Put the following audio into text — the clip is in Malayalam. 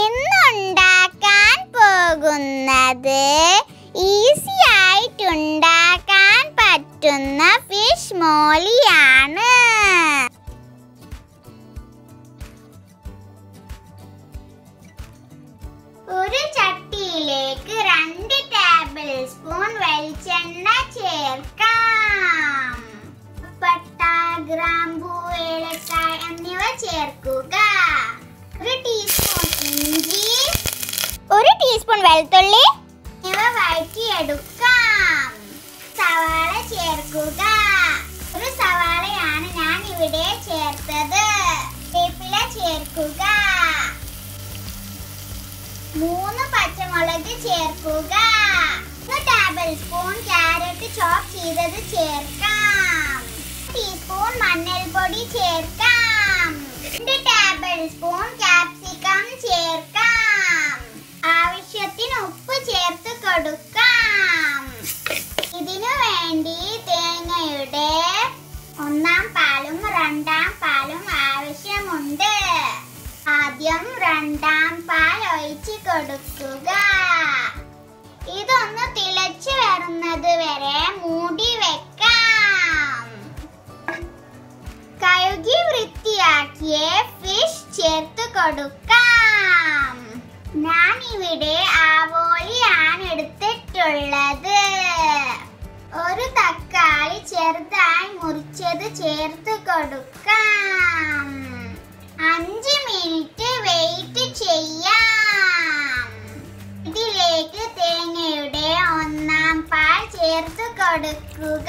ഇന്നുണ്ടാക്കാൻ പോകുന്നത് ഈസി ആയിട്ടുണ്ടാക്കാൻ പറ്റുന്ന ഫിഷ് മോളിയാണ്. ഒരു ചട്ടിയിലേക്ക് രണ്ട് ടേബിൾ സ്പൂൺ വെളിച്ചെണ്ണ ചേർക്കാം. പട്ട ഗ്രാമ്പൂ ഏലക്കായ എന്നിവ ചേർക്കുക. ഒരു ടീസ്പൂൺ ഇഞ്ചി ഒരു ടീസ്പൂൺ വെളുത്തുള്ളി. ഇവ വഴറ്റിയെടുക്കാം. സവാള ചേർക്കുക. ഒരു സവാളയാണ് ഞാൻ ഇവിടെ ചേർത്തത്. വേപ്പില ചേർക്കുക. മൂന്ന് പച്ചമുളക് ചേർക്കുക. ഒരു ടേബിൾ സ്പൂൺ ക്യാരറ്റ് ചോപ്പ് ചെയ്തത് ചേർക്കാം. ടീസ്പൂൺ മഞ്ഞൾപ്പൊടി ചേർക്കാം. ആദ്യം രണ്ടാം പാൽ ഒഴിച്ച് കൊടുക്കുക. ഇതൊന്ന് തിളച്ചു വരുന്നത് വരെ മൂടി വെക്കാം. കഴുകി വൃത്തിയാക്കിയ ഫിഷ് ചേർത്ത് കൊടുക്കാം. ഞാൻ ഇവിടെ ആവോലിയാണ് എടുത്തിട്ടുള്ളത്. ഒരു തക്കാളി ചെറുതായി മുറിച്ചത് ചേർത്ത് കൊടുക്കാം. പാൽ ചേർത്ത് കൊടുക്കുക.